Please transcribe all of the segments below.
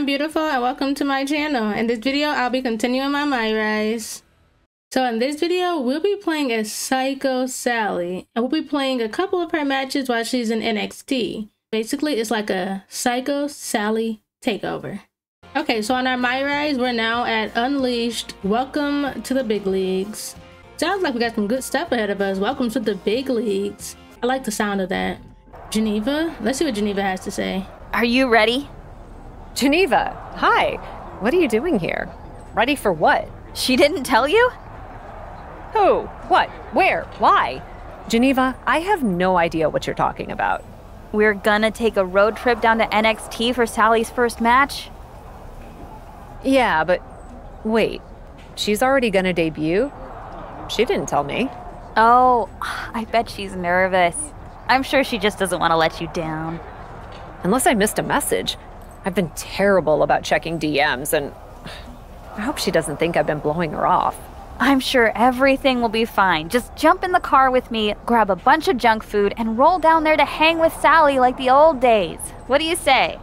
I'm beautiful and welcome to my channel. In this video, I'll be continuing my My Rise. So in this video, we'll be playing as Psycho Sally and we'll be playing a couple of her matches while she's in NXT. Basically, it's like a Psycho Sally takeover. Okay, so on our My Rise, we're now at Unleashed. Welcome to the big leagues. Sounds like we got some good stuff ahead of us. Welcome to the big leagues. I like the sound of that. Geneva? Let's see what Geneva has to say. Are you ready? Geneva, hi. What are you doing here? Ready for what? She didn't tell you? Who? What? Where? Why? Geneva, I have no idea what you're talking about. We're gonna take a road trip down to NXT for Sally's first match? Yeah, but wait. She's already gonna debut? She didn't tell me. Oh, I bet she's nervous. I'm sure she just doesn't want to let you down. Unless I missed a message. I've been terrible about checking DMs, and I hope she doesn't think I've been blowing her off. I'm sure everything will be fine. Just jump in the car with me, grab a bunch of junk food, and roll down there to hang with Sally like the old days. What do you say?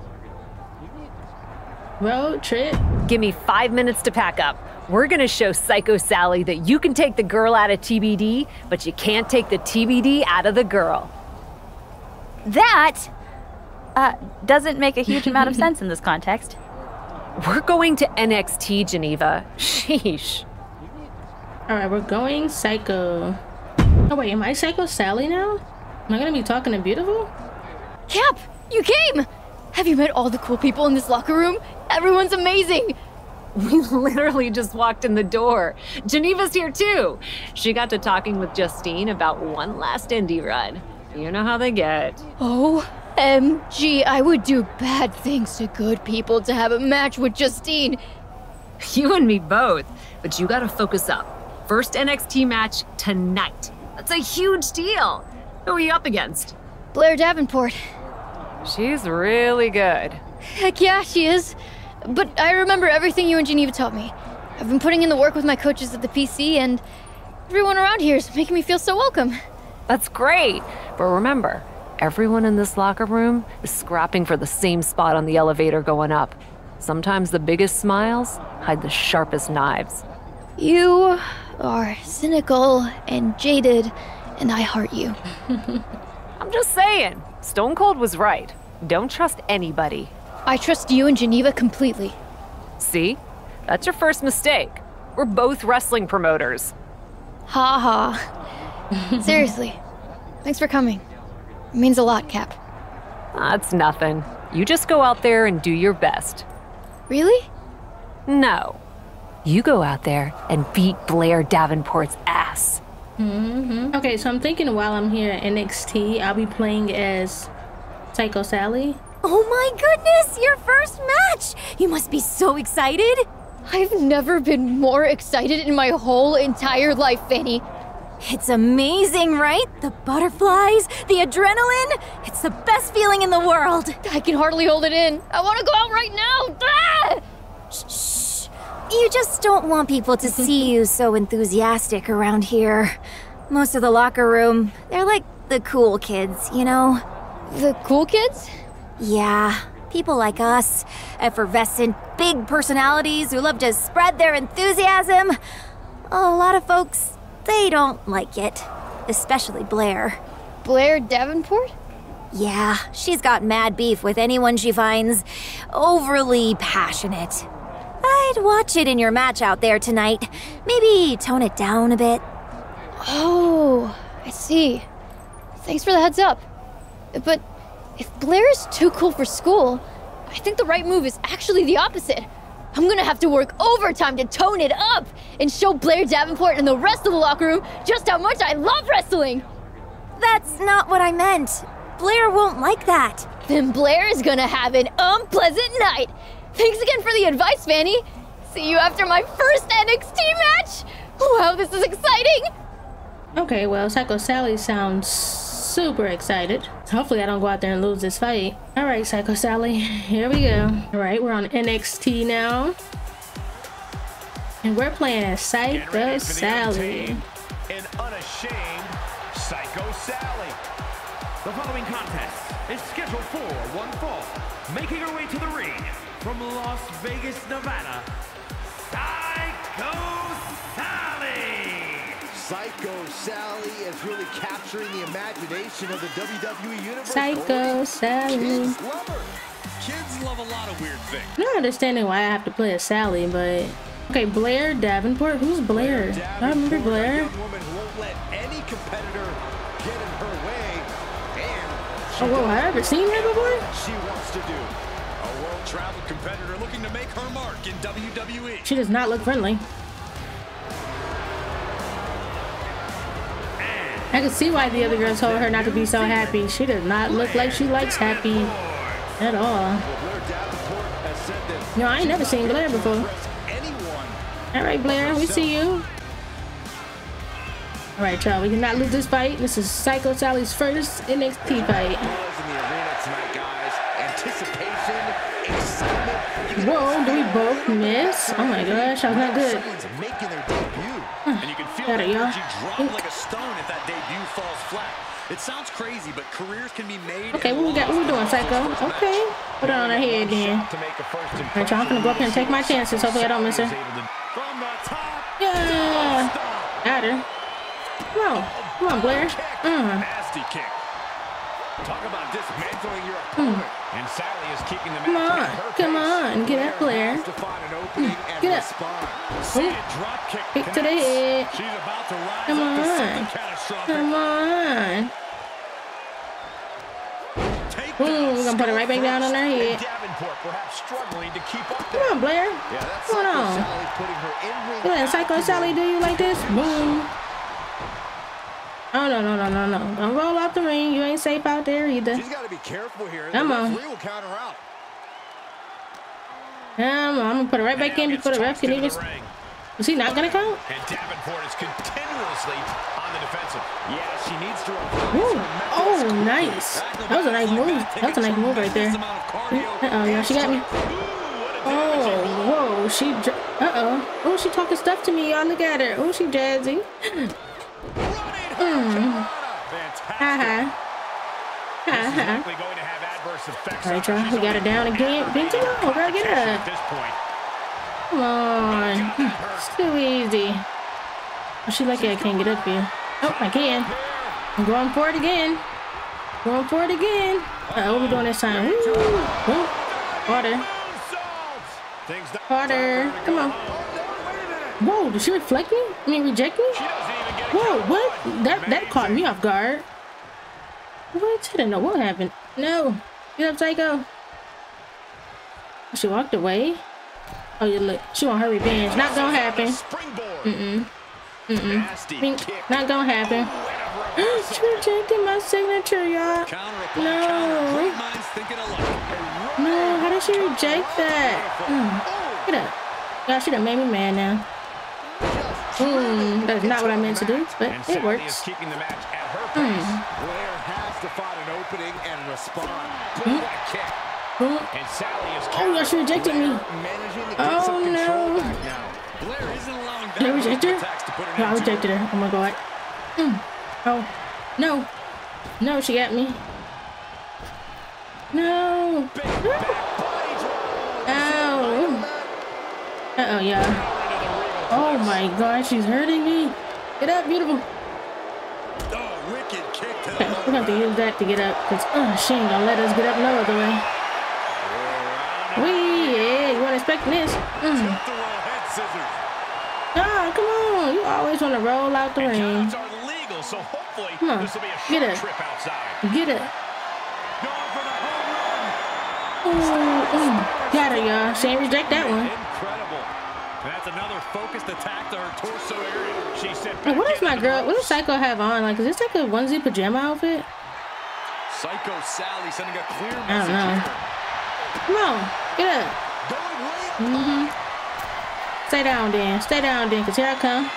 Road trip? Give me five minutes to pack up. We're gonna show Psycho Sally that you can take the girl out of TBD, but you can't take the TBD out of the girl. That uh, doesn't make a huge amount of sense in this context. We're going to NXT, Geneva. Sheesh. Alright, we're going Psycho. Oh wait, am I Psycho Sally now? Am I gonna be talking to Beautiful? Cap, you came! Have you met all the cool people in this locker room? Everyone's amazing! We literally just walked in the door. Geneva's here too. She got to talking with Justine about one last indie run. You know how they get. OMG, I would do bad things to good people to have a match with Justine. You and me both. But you gotta focus up. First NXT match tonight. That's a huge deal. Who are you up against? Blair Davenport. She's really good. Heck yeah, she is. But I remember everything you and Geneva taught me. I've been putting in the work with my coaches at the PC, and everyone around here is making me feel so welcome. That's great. But remember, everyone in this locker room is scrapping for the same spot on the elevator going up. Sometimes the biggest smiles hide the sharpest knives. You are cynical and jaded, and I heart you. I'm just saying, Stone Cold was right. Don't trust anybody. I trust you and Geneva completely. See? That's your first mistake. We're both wrestling promoters. Ha ha. Seriously, thanks for coming. It means a lot, Cap. That's nothing. You just go out there and do your best. Really? No. You go out there and beat Blair Davenport's ass. Mm-hmm. Okay, so I'm thinking while I'm here at NXT, I'll be playing as Psycho Sally. Oh my goodness, your first match! You must be so excited! I've never been more excited in my whole entire life, Fanny. It's amazing, right? The butterflies, the adrenaline. It's the best feeling in the world. I can hardly hold it in. I want to go out right now. Ah! Shh. You just don't want people to see you so enthusiastic around here. Most of the locker room, they're like the cool kids, you know? The cool kids? Yeah, people like us, effervescent, big personalities who love to spread their enthusiasm. A lot of folks, they don't like it. Especially Blair. Blair Davenport? Yeah, she's got mad beef with anyone she finds overly passionate. I'd watch it in your match out there tonight. Maybe tone it down a bit. Oh, I see. Thanks for the heads up. But if Blair is too cool for school, I think the right move is actually the opposite. I'm gonna have to work overtime to tone it up and show Blair Davenport and the rest of the locker room just how much I love wrestling. That's not what I meant. Blair won't like that. Then Blair is gonna have an unpleasant night. Thanks again for the advice, Fanny. See you after my first NXT match. Wow, this is exciting. Okay, well, Psycho Sally sounds super excited. Hopefully I don't go out there and lose this fight. All right, Psycho Sally, here we go. All right, we're on NXT now. And we're playing as Psycho Sally. An unashamed Psycho Sally. The following contest is scheduled for one fall. Making her way to the ring from Las Vegas, Nevada, Sally is really capturing the imagination of the WWE Universe. Psycho Sally. Kids love her. Kids love a lot of weird things. I'm not understanding why I have to play a Sally, but okay, Blair Davenport. Who's Blair? I remember Davenport, a Blair. young woman who won't let any competitor get in her way. And she Oh, whoa, have I ever seen her before? she wants to do. A world travel competitor looking to make her mark in. WWE. She does not look friendly. I can see why the other girl told her not to be so happy. She does not look like she likes happy at all. No, I ain't never seen Blair before. All right, Blair, we see you. All right, y'all, we cannot lose this fight. This is Psycho Sally's first NXT fight. Whoa, do we both miss? Oh my gosh, that was not good. And you can feel Got the energy drop like a stone if that debut falls flat. It sounds crazy, but careers can be made. Okay, what we got? What we doing, Psycho? in the first Okay, put it on her head then. To make All right, y'all, I'm gonna go up here and take my chances. Hopefully I don't miss her. From the top. Yeah, got her. Come on, come on, Blair. Mm. Nasty kick. Talk about dismantling your hmm. opponent. And Sally is keeping the Come on, come on, get up, Blair. has to find an hmm. opening and Get up. respond. Hmm. See kick. To the head. She's about to rise Come up on. Come on. Boom, we're gonna put it right back down on her head. Davenport perhaps struggling to keep up Come on, Blair. Yeah, that's Come on. Sally putting her in-ring Go ahead, Psycho. Sally, do you like this? Boom. Oh, no, no, no, no, no. Don't roll out the ring. You ain't safe out there either. She's got to be careful here. Come the on. referee will count her out. Um, I'm gonna put it right back in before the ref can even. ring. Is he not gonna count? And Davenport is continuously on the defensive. Yeah, she needs to Ooh. Oh, nice. That was a nice move. That was a nice move right there. Uh oh, yeah, she got me. Oh, whoa, she. Uh oh. Oh, she talking stuff to me. Y'all look at her. Oh, she jazzy. Mm. Haha. Haha. Likely going to have adverse effects All on y'all. We got her down again. Go. Girl, get up. Come on. It's too easy. Oh, she lucky I can't get up here. Oh, I can. I'm going for it again. Going for it again. Uh, what we doing this time? Woo. Woo. Not Water. Come on. Whoa, did she reflect me? I mean, reject me? She doesn't even get a Whoa, what? That that caught me off guard. What? I didn't know what happened. No. Get up, Psycho. She walked away. Oh, you look. She want her revenge. Not gonna happen. Mm-mm. Mm-mm. Not gonna happen. she rejected my signature, y'all. No. counter. Great minds thinking alike. No, how did she reject that? Mm. Get up. Y'all, she done made me mad now. Mm, that's not what I meant to do, but it works. keeping the match at her Mm. pace. Blair has to find an opening and respond. Boom, that kick. Mm. And Sally is Oh, y'all, she rejected me. Managing to get Oh, no. back. Blair isn't allowing Did I reject her? attacks to put No, I rejected her. Oh my god. Mm. Oh. No. No, she got me. No. Ow. Uh-oh, yeah. Oh my god, she's hurting me. Get up, beautiful. Wicked kick to the Okay, we're gonna have to use that to get up, because uh, she ain't gonna let us get up no other way. Wee, yeah, you weren't expecting this. Mm. Tilt the roll head scissors. Ah, come on. You always want to roll out the ring. Counts are legal, so hopefully Come on, this will be a get it. Get it. Going for the home run. Ooh, ooh. Got her, y'all. She ain't reject that. That's another focused attack to her torso area. She said, Hey, what does my girl, what does Psycho have on? Like, is this like a onesie pajama outfit? Psycho Sally sending a clear I don't message know. Come on, get up. Mm-hmm. Stay down then. Stay down then, because here I come.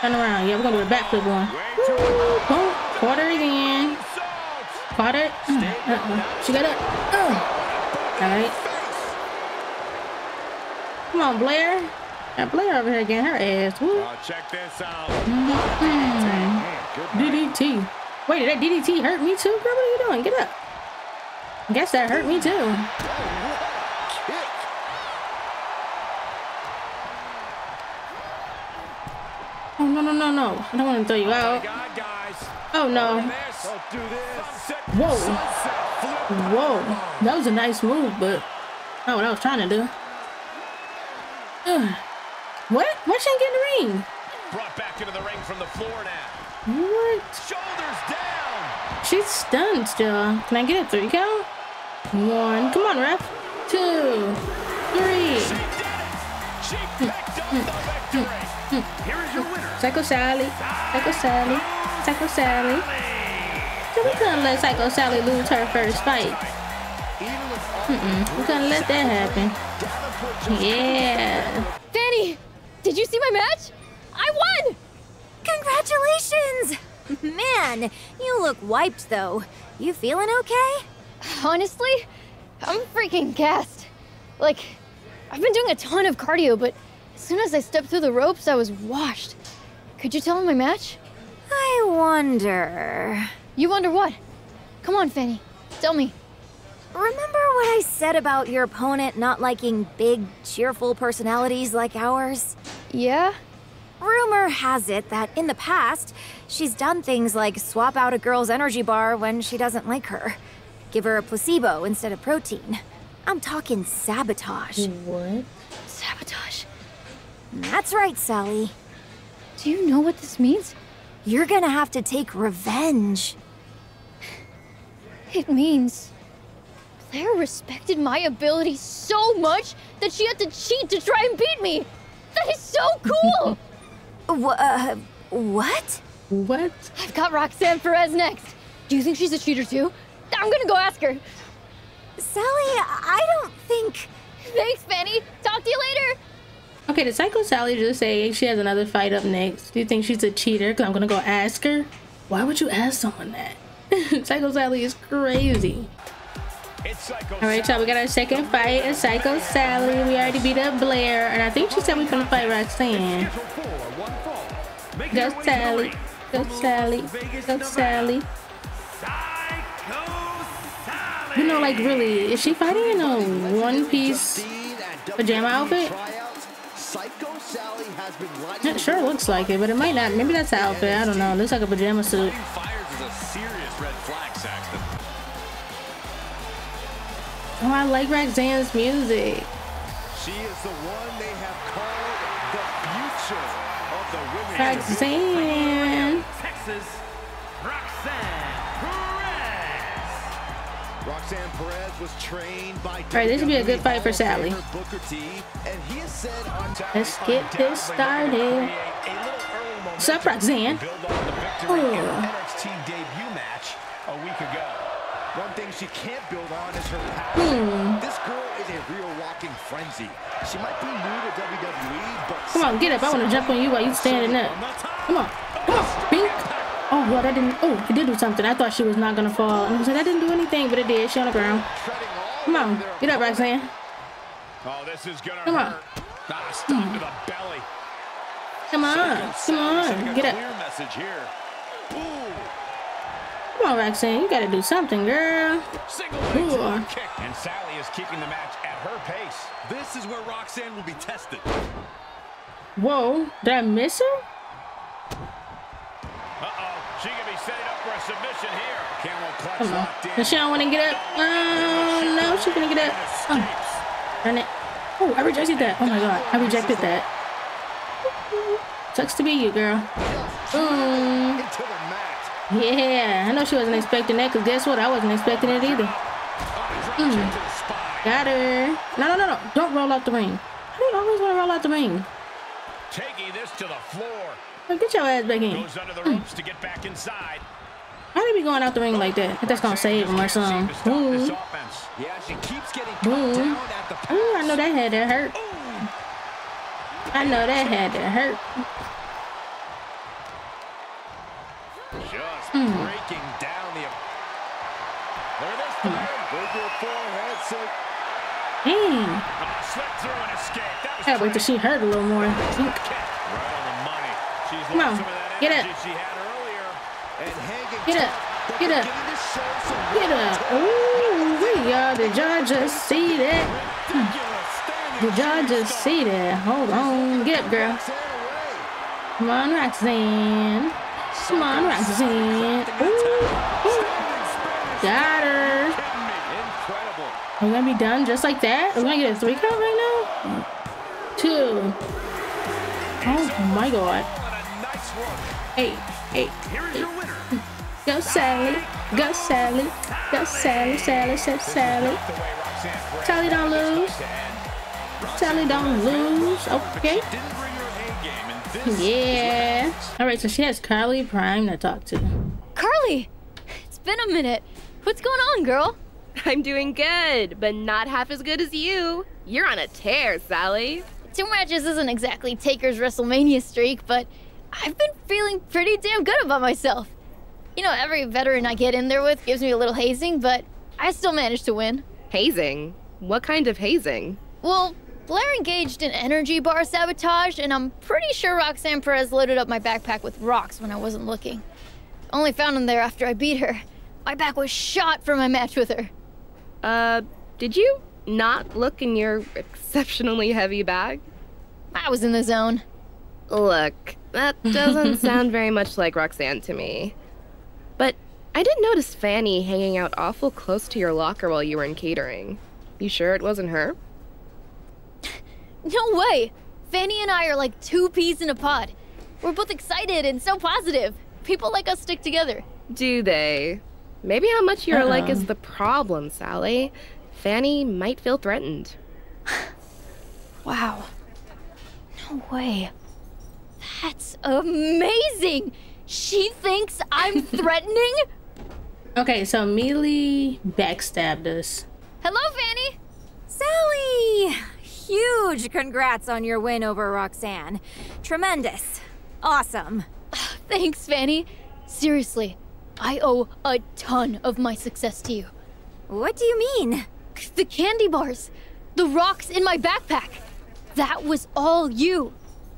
Turn around. Yeah, we're going to do a backflip one. Woo, boom. Quarter again. Quarter. Uh, uh-uh. She got up. Uh. All right. Come on, Blair. That player over here getting her ass. Woo. Check this out. Mm -hmm. DDT. Wait, did that DDT hurt me too? Girl, what are you doing? Get up. I guess that hurt me too. Oh, oh no, no, no, no. I don't want to throw you out. Oh, no. Whoa. Whoa. That was a nice move, but not what I was trying to do. Ugh. What? Why she ain't getting the ring? Brought back into the ring from the floor now. What? Shoulders down. She's stunned still. Can I get a three count? One. Come on, ref. Two. Three. She did it. She picked up the victory. Here is your winner. Psycho Sally. Psycho Sally. Psycho Sally. So we couldn't let Psycho Sally lose her first fight. Mm-mm. We couldn't let that happen. Yeah. Fanny, did you see my match? I won! Congratulations! Man, you look wiped though. You feeling okay? Honestly, I'm freaking gassed. Like, I've been doing a ton of cardio, but as soon as I stepped through the ropes, I was washed. Could you tell him my match? I wonder. You wonder what? Come on, Fanny. Tell me. Remember what I said about your opponent not liking big, cheerful personalities like ours? Yeah? Rumor has it that in the past, she's done things like swap out a girl's energy bar when she doesn't like her, give her a placebo instead of protein. I'm talking sabotage. What? Sabotage. That's right, Sally. Do you know what this means? You're gonna have to take revenge. It means Blair respected my ability so much that she had to cheat to try and beat me. That is so cool. Wha uh, what? What? I've got Roxanne Perez next. Do you think she's a cheater too? I'm gonna go ask her. Sally, I don't think. Thanks, Fanny. Talk to you later. Okay, did Psycho Sally just say she has another fight up next? Do you think she's a cheater? Because I'm going to go ask her. Why would you ask someone that? Psycho Sally is crazy. All right, y'all, we got our second fight. It's Psycho Sally. We already beat up Blair. And I think she said we finna fight Roxanne. Scheduled for one fall. Making Go her way to the Sally. Go Sally. Go Sally. Sally. You know, like really, is she fighting in a one-piece pajama outfit? It sure looks like it, but it might not. Maybe that's the outfit. I don't know. It looks like a pajama suit. Oh, I like Roxanne's music. She is the one they have called the future of the women's Roxanne. Texas, Roxanne Perez. Roxanne Perez was trained by All right, this should be a good fight for Sally. Famer Booker T, and he has said on Let's get this started. What's up, Roxanne? Build on the victory in. NXT debut match a week ago. One thing she can't build on is her Hmm. This girl is a real walking frenzy. She might be new to WWE, but Come on, get up. I want to jump on you while you're standing up. Come on. Come on. Bink. Oh, well, that didn't. Oh, it did do something. I thought she was not going to fall. And I was like, that didn't do anything, but it did. She on the ground. Come on. Get up, Roxanne. Oh, this is gonna Come on. hurt. Ah, stop to the belly. Come on. Come on. Get up. Clear message here. Come on, Roxanne. You got to do something, girl. Single leg kick. And Sally is keeping the match at her pace. This is where Roxanne will be tested. Whoa. Did I miss her? Uh-oh. She could be setting up for a submission here. Camel clutch Come on. Does she don't want to get up? Oh, no. She's going to get up. Oh. Darn it. Oh, I rejected that. Oh, my God. I rejected that. Sucks to be you, girl. Boom. Into the mat. Yeah, I know she wasn't expecting that, because guess what? I wasn't expecting it either. Drop Mm. to the. Got her. No, no, no, no. Don't roll out the ring. How do you always want to roll out the ring? Taking this to the floor. Like, get your ass back in. Goes under the hmm. ropes to get back inside. Why they be going out the ring like that? If that's gonna save him or something. To Boom. Hmm. Yeah, she keeps getting cut Boom. down at the. Ooh, I know that had to hurt. I know that had to hurt. Gotta wait till she hurt a little more. She's Come on, get up. Get up. Get up. to Get up. Ooh, we y'all. Did y'all just see that? Did y'all just see that? Hold on. Get up, girl. Come on, Roxanne. Come on, Roxanne. Ooh, ooh. Got her. Incredible. Are we gonna be done just like that? Are we gonna get a three count right now? Two. Oh my god. Is your winner. Go Sally. Go Sally. Go Sally, Sally, Sally, Sally. Sally don't lose. Sally don't lose. Okay. Yeah. Alright, so she has Carly Prime to talk to. Carly! It's been a minute. What's going on, girl? I'm doing good, but not half as good as you. You're on a tear, Sally. Two matches isn't exactly Taker's WrestleMania streak, but I've been feeling pretty damn good about myself. You know, every veteran I get in there with gives me a little hazing, but I still managed to win. Hazing? What kind of hazing? Well, Blair engaged in energy bar sabotage, and I'm pretty sure Roxanne Perez loaded up my backpack with rocks when I wasn't looking. Only found them there after I beat her. My back was shot for my match with her. Uh, did you not look in your exceptionally heavy bag? I was in the zone. Look, that doesn't sound very much like Roxanne to me. But I did notice Fanny hanging out awful close to your locker while you were in catering. You sure it wasn't her? No way! Fanny and I are like two peas in a pod. We're both excited and so positive. People like us stick together. Do they? Maybe how much you're like Uh-oh. is uh-uh. the problem, Sally. Fanny might feel threatened. Wow. No way. That's amazing! She thinks I'm threatening? Okay, so Meilee backstabbed us. Hello, Fanny! Sally! Huge congrats on your win over Roxanne. Tremendous. Awesome. Thanks, Fanny. Seriously, I owe a ton of my success to you. What do you mean? The candy bars, the rocks in my backpack. That was all you.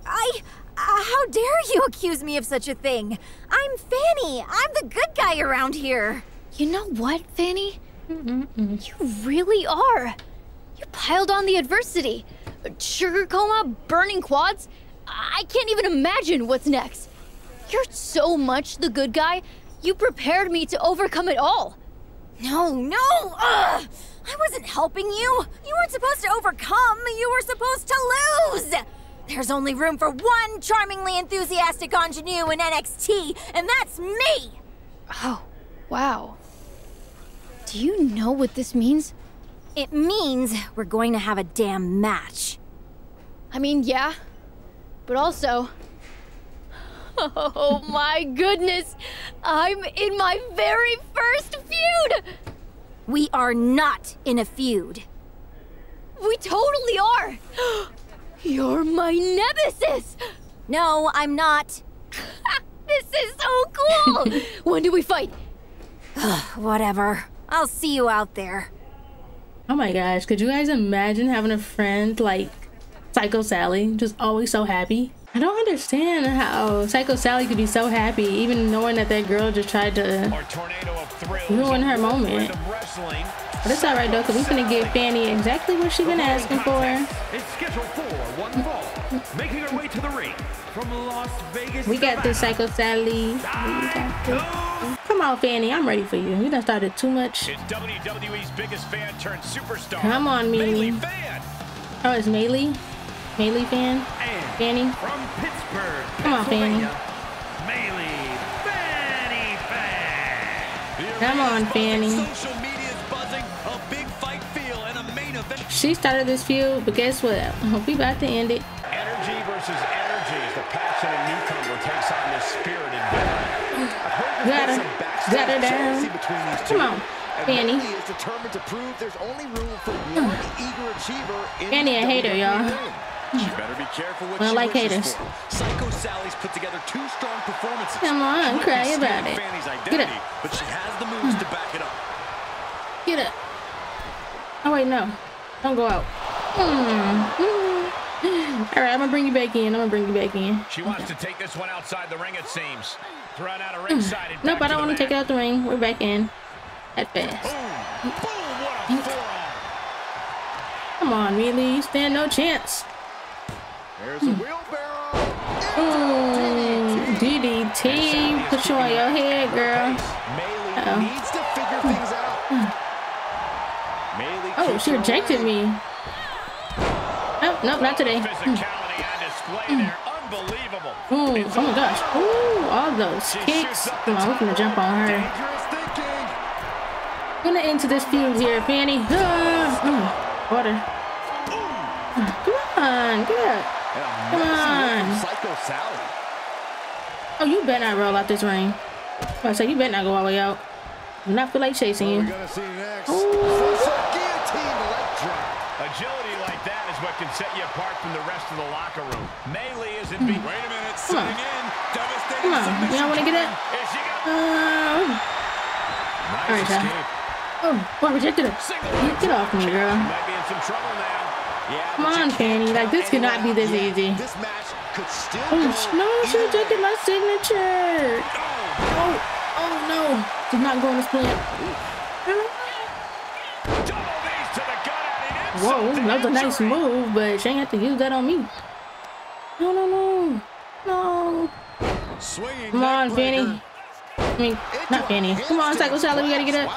I. Uh, how dare you accuse me of such a thing? I'm Fanny. I'm the good guy around here. You know what, Fanny? You really are. You piled on the adversity. Sugar coma, burning quads. I can't even imagine what's next. You're so much the good guy, you prepared me to overcome it all. No, no! Ugh! I wasn't helping you! You weren't supposed to overcome, you were supposed to lose! There's only room for one charmingly enthusiastic ingenue in NXT, and that's me! Oh, wow. Do you know what this means? It means we're going to have a damn match. I mean, yeah, but also. Oh my goodness! I'm in my very first feud! We are not in a feud. We totally are! You're my nemesis! No, I'm not. This is so cool! when do we fight? Whatever. I'll see you out there. Oh my gosh, could you guys imagine having a friend like Psycho Sally, just always so happy? I don't understand how Psycho Sally could be so happy, even knowing that that girl just tried to. Our tornado of thrills. Ruin her moment. But it's alright though, cause we finna give Fanny exactly what she's been asking for. It's scheduled for one fall. Making her way to the ring from Las Vegas. We got this Psycho Sally. We got this. Come on, Fanny, I'm ready for you. We done started too much. It's WWE's biggest fan turned superstar. Come on, Mimi. Oh, it's Meilee? Meilee fan? And Fanny? from Pittsburgh, Come on, Fanny. Fanny Fan. Come on, Fanny. Social media is buzzing, a big fight feel, and a main event. She started this feud, but guess what? We about to end it. Energy versus energy as the passionate newcomer takes on this spirited heard Got her. Got her down. between these two. Come on, Fanny. Is determined to prove there's only room for one eager achiever in Fanny a the hater, y'all. Hmm. ring. She better be careful what I like haters. Psycho Sally's put together two strong performances. Come on, She might be cry about it. Fanny's Get identity, up. but she has the moves hmm. to back it up. Get up. Oh, wait, no. Don't go out. Hmm. All right, I'm gonna bring you back in. I'm gonna bring you back in. She wants to take this one outside the ring, it seems. Thrown out of hmm. ringside. and Nope, I don't want to take it out the ring. We're back in. That fast. Boom! Boom! What a! Come on, really? You stand no chance. There's a wheelbarrow. Ooh. DDT. Put you on your head, girl. Uh-oh. needs to figure things out. Oh, she rejected me. Nope, nope, not today. Physicality on display there. Unbelievable. Ooh, oh my gosh. Ooh, all those kicks. Come on, we're gonna jump on her. Thinking. gonna enter this feud here, Fanny. Ah, mm, water. Come on, get up. And a Come on. Psycho Sally. Oh, you better not roll out this ring. I say you better not go all the way out. Do not feel like chasing What are you. gonna see next? Ooh. Sunset guillotine leg drop. Agility like that is what can set you apart from the rest of the locker room. Meilee isn't hmm. being. Wait a minute, Come on. in. Devastating Come on, submission y'all wanna get plan. it? Is Oh, Nice All right, escape. oh, oh, rejected her. Get, get off me, girl. Might be in some trouble now. Come on, Fanny. Like, this could not be this easy. This match could still Oh, no, she rejected my signature. Oh, oh no. Did not go in the split. Double knees to the gut adding Whoa, that was a nice move, but she ain't have to use that on me. No, no, no. No. Come on, Fanny. I mean, not Fanny. Come on, Psycho Sally, we gotta get up.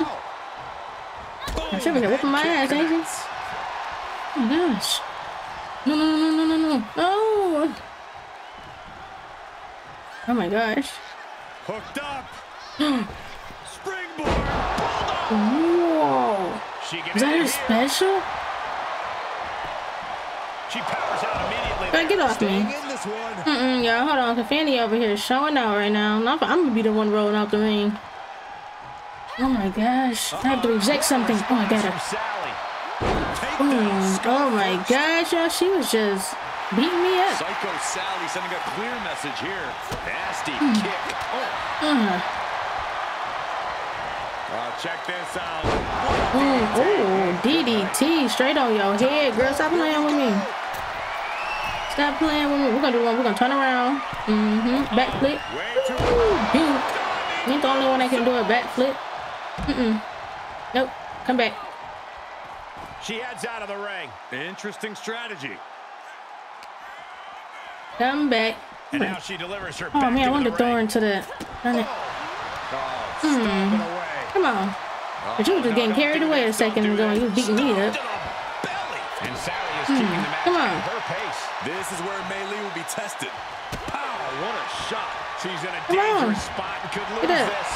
Wow. She over here whipping my ass, ain't she? Oh my gosh. No, no, no, no, no, no, no. Oh my gosh. Hooked up. Springboard. Whoa. She Is that her special? She powers out immediately. Girl, get off me. Mm-mm, y'all, hold on. Fanny over here showing out right now. I'm, I'm gonna be the one rolling out the ring. Oh my gosh. I have to reject something. Oh, I got her. Boom. Oh my gosh, y'all. She was just beating me up. Psycho Sally sending a clear message here. Nasty Hmm. kick. Oh, Uh, oh, check this out. mm, oh, DDT straight on your head, girl. Stop playing with me. Stop playing with me. We're gonna do one. We're gonna turn around. Mm-hmm. Backflip. Ooh. You ain't the only one that can do a backflip. Mm-mm. Nope. Come back. She heads out of the ring. Interesting strategy. Come back. And now she delivers her Oh back man, I wanted to throw her into the. Darn it. Oh, Hmm. Come on. But you were just getting carried away a second ago and you was beating me up. To the. And Sally is keeping the match Come on. her pace. This is where Meilee will be tested. Pow, what a shot. She's in a Come on. dangerous spot and could lose this.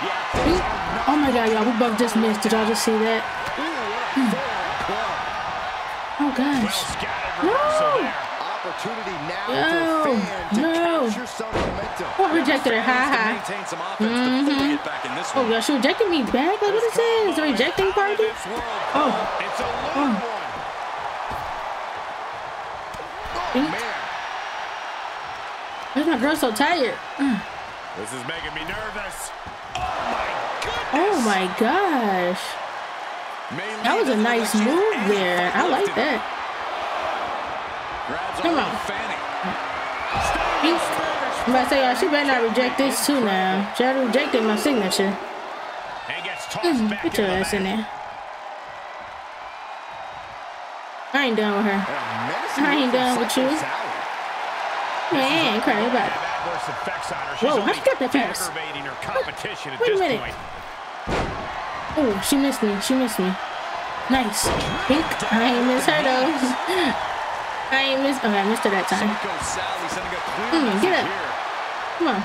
Yeah, See? things are not Oh my god, y'all, we both just missed. Did y'all just see that? Ooh, what a forward club. Oh well gosh. scattered reversal No. there. Opportunity now No, for Fan to no. capture some momentum. Oh, rejected her. Ha ha. Maintain some offense to get back in this Oh, one. y'all, she rejected me back? Like, what is this? The rejecting party? Oh. It's a Oh. lone one. Oh, man. Why is my girl so tired? Mm. This is making me nervous. Oh my goodness. Oh my gosh. That was a nice move there. I like left in her. that. Come on. I'm about to say, y'all, she better not reject this too now. She already rejected my signature. And gets tossed Mm, Get your ass in there. I ain't done with her. And a menacing I ain't done with you. Man, cry about it. Have adverse effects on her. She's Whoa, how'd you get that fast? her competition at Wait a minute. Oh, she missed me. She missed me. Nice. Pink. I ain't miss her though. I ain't miss. Okay, I missed her that time. Sally sending a clear Mm, get up. Come on.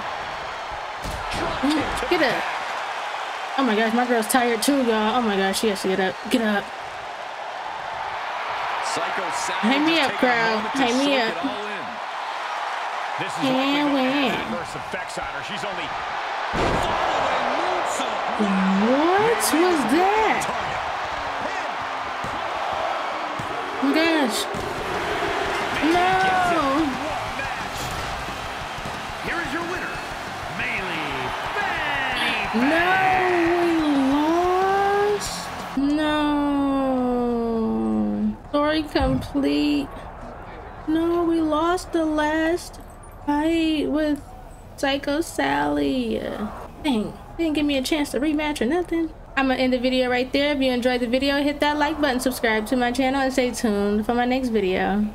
Mm, Get up. Oh my gosh, my girl's tired too, y'all. Oh my gosh, she has to get up. Get up. Hang me up, crowd. Hang me up. it all in. This is And likely going to win. effects on her. She's only following moonsault. What was that? Oh my gosh. No. Here is your winner, Meilee. No, we lost. No. Story complete. No, we lost the last fight with Psycho Sally. Dang, didn't give me a chance to rematch or nothing. I'm gonna end the video right there. If you enjoyed the video, hit that like button, subscribe to my channel, and stay tuned for my next video.